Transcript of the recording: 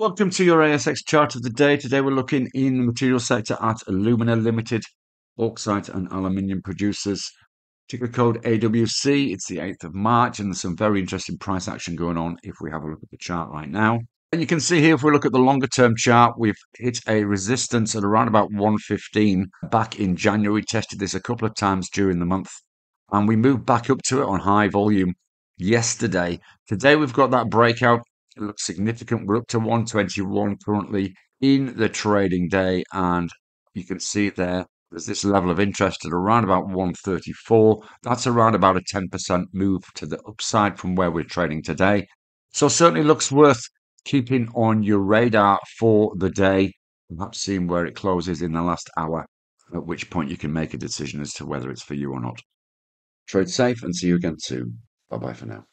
Welcome to your ASX chart of the day. Today we're looking in the material sector at Alumina Limited, bauxite and aluminium producers. Ticker code AWC. It's the 8th of March, and there's some very interesting price action going on if we have a look at the chart right now. And you can see here, if we look at the longer term chart, we've hit a resistance at around about 115 back in January. Tested this a couple of times during the month, and we moved back up to it on high volume yesterday. Today we've got that breakout it looks significant. We're up to 121 currently in the trading day, and you can see there there's this level of interest at around about 134. That's around about a 10% move to the upside from where we're trading today. So certainly looks worth keeping on your radar for the day, perhaps seeing where it closes in the last hour, at which point you can make a decision as to whether it's for you or not. Trade safe and see you again soon. Bye bye for now.